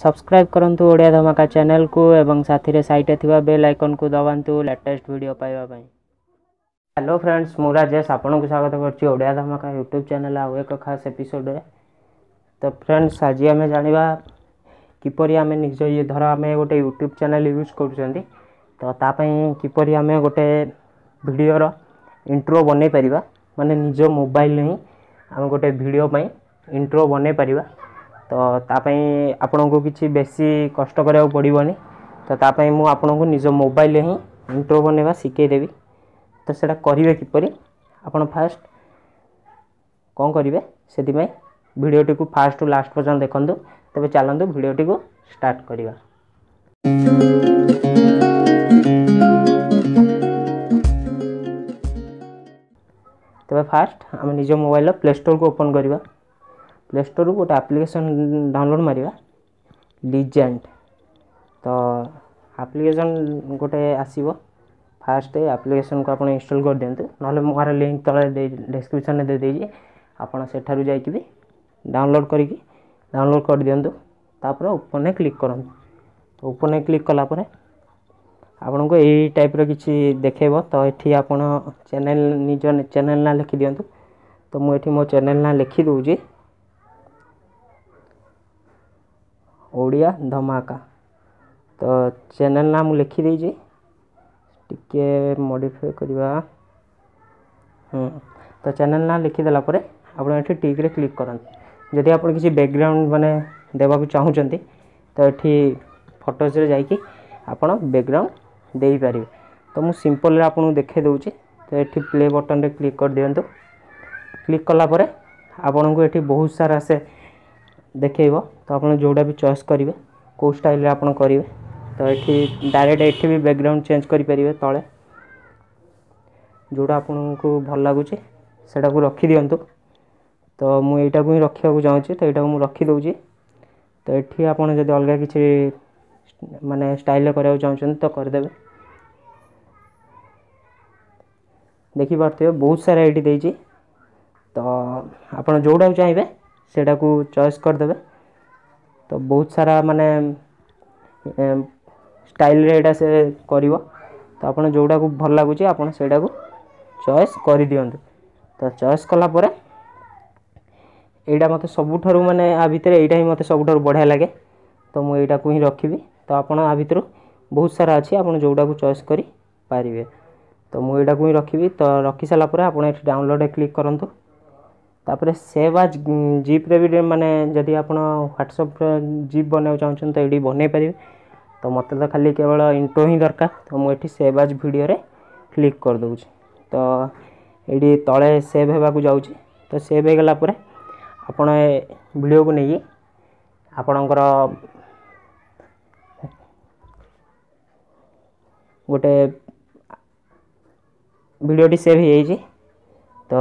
subscribe କରନ୍ତୁ ଓଡ଼ିଆ ଧମାକା ଚ୍ୟାନେଲ୍କୁ ଏବଂ ସାଥିରେ ସାଇଟ୍ରେ ଥିବା ବେଲ୍ ଆଇକନ୍କୁ ଦବାନ୍ତୁ ଲାଟେଷ୍ଟ ଭିଡ଼ିଓ ପାଇବା ପାଇଁ ହ୍ୟାଲୋ ଫ୍ରେଣ୍ଡସ୍ ମୁଁ ରାଜେଶ ଆପଣଙ୍କୁ ସ୍ୱାଗତ କରୁଛି ଓଡ଼ିଆ ଧମାକା ୟୁଟ୍ୟୁବ୍ ଚ୍ୟାନେଲ୍ ଆଉ ଏକ ଖାସ୍ ଏପିସୋଡ଼ରେ ତ ଫ୍ରେଣ୍ଡସ୍ ଆଜି ଆମେ ଜାଣିବା କିପରି ଆମେ ନିଜ ଇଏ ଧର ଆମେ ଗୋଟେ ୟୁଟ୍ୟୁବ୍ ଚ୍ୟାନେଲ୍ ୟୁଜ୍ କରୁଛନ୍ତି ତ ତା ପାଇଁ କିପରି ଆମେ ଗୋଟେ ଭିଡ଼ିଓର ଇଣ୍ଟ୍ରୋ ବନେଇ ପାରିବା ମାନେ ନିଜ ମୋବାଇଲ୍ରେ ହିଁ ଆମେ ଗୋଟେ ଭିଡ଼ିଓ ପାଇଁ ଇଣ୍ଟ୍ରୋ ବନେଇ ପାରିବା ତ ତା ପାଇଁ ଆପଣଙ୍କୁ କିଛି ବେଶୀ କଷ୍ଟ କରିବାକୁ ପଡ଼ିବନି ତ ତା ପାଇଁ ମୁଁ ଆପଣଙ୍କୁ ନିଜ ମୋବାଇଲ୍ରେ ହିଁ ଇଣ୍ଟ୍ରୋ ବନେଇବା ଶିଖେଇଦେବି ତ ସେଇଟା କରିବେ କିପରି ଆପଣ ଫାର୍ଷ୍ଟ କ'ଣ କରିବେ ସେଥିପାଇଁ ଭିଡ଼ିଓଟିକୁ ଫାର୍ଷ୍ଟରୁ ଲାଷ୍ଟ ପର୍ଯ୍ୟନ୍ତ ଦେଖନ୍ତୁ ତେବେ ଚାଲନ୍ତୁ ଭିଡ଼ିଓଟିକୁ ଷ୍ଟାର୍ଟ କରିବା ତେବେ ଫାର୍ଷ୍ଟ ଆମେ ନିଜ ମୋବାଇଲ୍ର ପ୍ଲେ ଷ୍ଟୋର୍କୁ ଓପନ୍ କରିବା ପ୍ଲେ ଷ୍ଟୋର୍ରୁ ଗୋଟେ ଆପ୍ଲିକେସନ୍ ଡାଉନଲୋଡ଼୍ ମାରିବା ଲିଜେଣ୍ଡ ତ ଆପ୍ଲିକେସନ୍ ଗୋଟେ ଆସିବ ଫାଷ୍ଟ ଆପ୍ଲିକେସନ୍କୁ ଆପଣ ଇନଷ୍ଟଲ୍ କରିଦିଅନ୍ତୁ ନହେଲେ ମୁଁ ଆର ଲିଙ୍କ୍ ତଳେ ଡେସ୍କ୍ରିପ୍ସନ୍ରେ ଦେଇଦେଇଛି ଆପଣ ସେଠାରୁ ଯାଇକି ବି ଡାଉନଲୋଡ଼୍ କରିକି ଡାଉନଲୋଡ଼୍ କରିଦିଅନ୍ତୁ ତାପରେ ଓପନ୍ରେ କ୍ଲିକ୍ କରନ୍ତୁ ଓପନ୍ରେ କ୍ଲିକ୍ କଲା ପରେ ଆପଣଙ୍କୁ ଏଇ ଟାଇପ୍ର କିଛି ଦେଖେଇବ ତ ଏଠି ଆପଣ ଚ୍ୟାନେଲ୍ ନିଜ ଚ୍ୟାନେଲ୍ ନାଁ ଲେଖିଦିଅନ୍ତୁ ତ ମୁଁ ଏଠି ମୋ ଚ୍ୟାନେଲ୍ ନାଁ ଲେଖିଦେଉଛି ଓଡ଼ିଆ ଧମାକା ତ ଚ୍ୟାନେଲ୍ ନାଁ ମୁଁ ଲେଖିଦେଇଛି ଟିକେ ମଡ଼ିଫାଏ କରିବା ହଁ ତ ଚ୍ୟାନେଲ୍ ନାଁ ଲେଖିଦେଲା ପରେ ଆପଣ ଏଠି ଟିକ୍ରେ କ୍ଲିକ୍ କରନ୍ତୁ ଯଦି ଆପଣ କିଛି ବ୍ୟାକ୍ଗ୍ରାଉଣ୍ଡ ମାନେ ଦେବାକୁ ଚାହୁଁଛନ୍ତି ତ ଏଠି ଫଟୋଜ୍ରେ ଯାଇକି ଆପଣ ବ୍ୟାକ୍ଗ୍ରାଉଣ୍ଡ ଦେଇପାରିବେ ତ ମୁଁ ସିମ୍ପଲ୍ରେ ଆପଣଙ୍କୁ ଦେଖାଇ ଦେଉଛି ତ ଏଠି ପ୍ଲେ ବଟନ୍ରେ କ୍ଲିକ୍ କରିଦିଅନ୍ତୁ କ୍ଲିକ୍ କଲା ପରେ ଆପଣଙ୍କୁ ଏଠି ବହୁତ ସାରା ସେ ଦେଖେଇବ ତ ଆପଣ ଯେଉଁଟା ବି ଚଏସ୍ କରିବେ କେଉଁ ଷ୍ଟାଇଲ୍ରେ ଆପଣ କରିବେ ତ ଏଠି ଡାଇରେକ୍ଟ ଏଠି ବି ବ୍ୟାକ୍ଗ୍ରାଉଣ୍ଡ ଚେଞ୍ଜ କରିପାରିବେ ତଳେ ଯେଉଁଟା ଆପଣଙ୍କୁ ଭଲ ଲାଗୁଛି ସେଇଟାକୁ ରଖିଦିଅନ୍ତୁ ତ ମୁଁ ଏଇଟାକୁ ହିଁ ରଖିବାକୁ ଚାହୁଁଛି ତ ଏଇଟାକୁ ମୁଁ ରଖିଦେଉଛି ତ ଏଠି ଆପଣ ଯଦି ଅଲଗା କିଛି ମାନେ ଷ୍ଟାଇଲ୍ରେ କରିବାକୁ ଚାହୁଁଛନ୍ତି ତ କରିଦେବେ ଦେଖିପାରୁଥିବେ ବହୁତ ସାରା ଏଇଠି ଦେଇଛି ତ ଆପଣ ଯେଉଁଟାକୁ ଚାହିଁବେ ସେଇଟାକୁ ଚଏସ୍ କରିଦେବେ ତ ବହୁତ ସାରା ମାନେ ଷ୍ଟାଇଲ୍ରେ ଏଇଟା ସେ କରିବ ତ ଆପଣ ଯେଉଁଟାକୁ ଭଲ ଲାଗୁଛି ଆପଣ ସେଇଟାକୁ ଚଏସ୍ କରିଦିଅନ୍ତୁ ତ ଚଏସ୍ କଲା ପରେ ଏଇଟା ମୋତେ ସବୁଠାରୁ ମାନେ ଆ ଭିତରେ ଏଇଟା ହିଁ ମୋତେ ସବୁଠାରୁ ବଢ଼ିଆ ଲାଗେ ତ ମୁଁ ଏଇଟାକୁ ହିଁ ରଖିବି ତ ଆପଣ ଆ ଭିତରୁ ବହୁତ ସାରା ଅଛି ଆପଣ ଯେଉଁଟାକୁ ଚଏସ୍ କରିପାରିବେ ତ ମୁଁ ଏଇଟାକୁ ହିଁ ରଖିବି ତ ରଖିସାରିଲା ପରେ ଆପଣ ଏଠି ଡାଉନଲୋଡ଼୍ରେ କ୍ଲିକ୍ କରନ୍ତୁ ତା'ପରେ ସେ ବା ଜିପ୍ରେ ବି ମାନେ ଯଦି ଆପଣ ହ୍ୱାଟ୍ସଆପ୍ରେ ଜିପ୍ ବନାଇବାକୁ ଚାହୁଁଛନ୍ତି ତ ଏଇଠି ବନାଇ ପାରିବେ ତ ମୋତେ ତ ଖାଲି କେବଳ ଇଣ୍ଟ୍ରୋ ହିଁ ଦରକାର ତ ମୁଁ ଏଠି ସେଭ୍ ଆଜ୍ ଭିଡ଼ିଓରେ କ୍ଲିକ୍ କରିଦେଉଛି ତ ଏଇଠି ତଳେ ସେଭ୍ ହେବାକୁ ଯାଉଛି ତ ସେଭ୍ ହେଇଗଲା ପରେ ଆପଣ ଏ ଭିଡ଼ିଓକୁ ନେଇକି ଆପଣଙ୍କର ଗୋଟେ ଭିଡ଼ିଓଟି ସେଭ୍ ହେଇଯାଇଛି ତ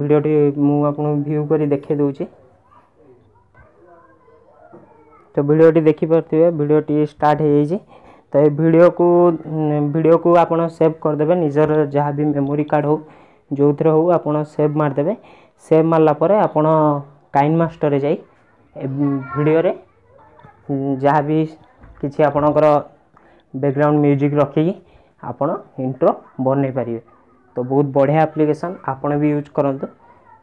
ଭିଡ଼ିଓଟି ମୁଁ ଆପଣଙ୍କୁ ଭିୟୁ କରି ଦେଖେଇ ଦେଉଛି ତ ଭିଡ଼ିଓଟି ଦେଖିପାରୁଥିବେ ଭିଡ଼ିଓଟି ଷ୍ଟାର୍ଟ ହୋଇଯାଇଛି ତ ଏ ଭିଡ଼ିଓକୁ ଭିଡ଼ିଓକୁ ଆପଣ ସେଭ୍ କରିଦେବେ ନିଜର ଯାହା ବି ମେମୋରି କାର୍ଡ଼ ହେଉ ଯେଉଁଥିରେ ହେଉ ଆପଣ ସେଭ୍ ମାରିଦେବେ ସେଭ୍ ମାରିଲା ପରେ ଆପଣ କାଇନ୍ ମାଷ୍ଟର୍ରେ ଯାଇ ଭିଡ଼ିଓରେ ଯାହା ବି କିଛି ଆପଣଙ୍କର ବ୍ୟାକ୍ଗ୍ରାଉଣ୍ଡ ମ୍ୟୁଜିକ୍ ରଖିକି ଆପଣ ଇଣ୍ଟ୍ରୋ ବନେଇ ପାରିବେ ତ ବହୁତ ବଢ଼ିଆ ଆପ୍ଲିକେସନ୍ ଆପଣ ବି ୟୁଜ୍ କରନ୍ତୁ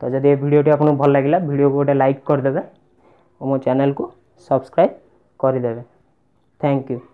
ତ ଯଦି ଏ ଭିଡ଼ିଓଟି ଆପଣଙ୍କୁ ଭଲ ଲାଗିଲା ଭିଡ଼ିଓକୁ ଗୋଟେ ଲାଇକ୍ କରିଦେବେ ଓ ମୋ ଚ୍ୟାନେଲ୍କୁ ସବସ୍କ୍ରାଇବ୍ କରିଦେବେ ଥ୍ୟାଙ୍କ ୟୁ